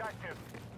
active.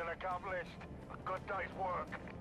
Mission accomplished. A good day's work.